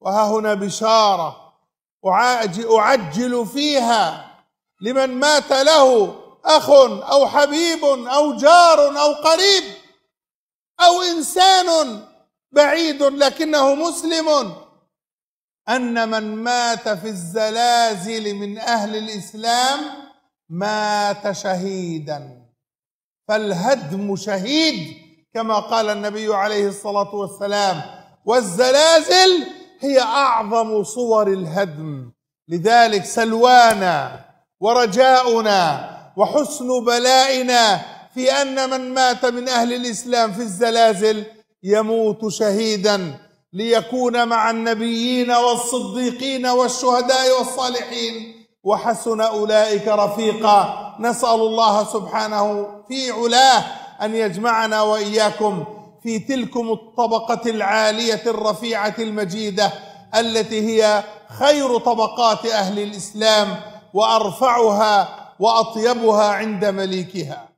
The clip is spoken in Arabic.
وها هنا بشارة. أعجل فيها لمن مات له أخ أو حبيب أو جار أو قريب أو إنسان بعيد لكنه مسلم. أن من مات في الزلازل من أهل الإسلام مات شهيدا. فالهدم شهيد كما قال النبي عليه الصلاة والسلام. والزلازل هي أعظم صور الهدم. لذلك سلوانا ورجاؤنا وحسن بلائنا في أن من مات من أهل الإسلام في الزلازل يموت شهيدا ليكون مع النبيين والصديقين والشهداء والصالحين. وحسن أولئك رفيقا. نسأل الله سبحانه في علاه أن يجمعنا وإياكم في تلكم الطبقة العالية الرفيعة المجيدة التي هي خير طبقات أهل الإسلام وأرفعها وأطيبها عند مليكها.